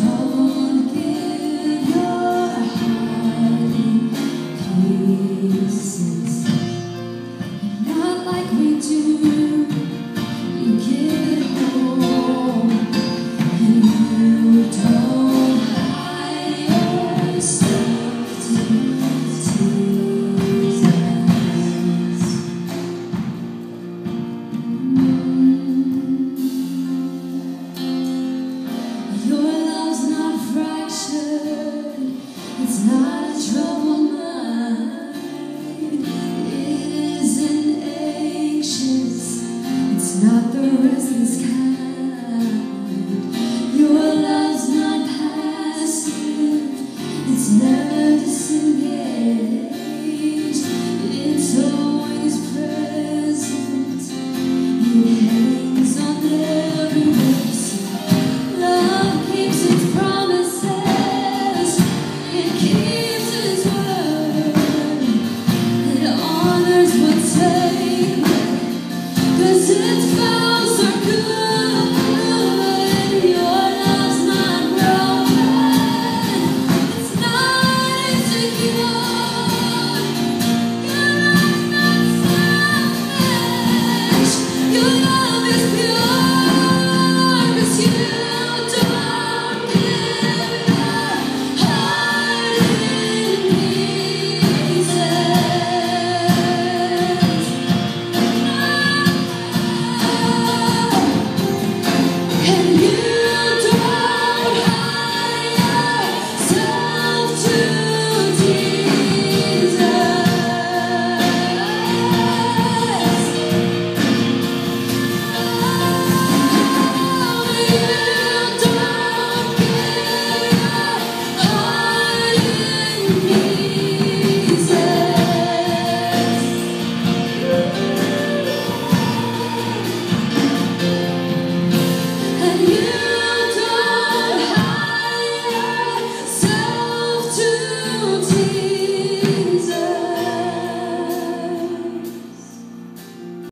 Don't Never disengaged.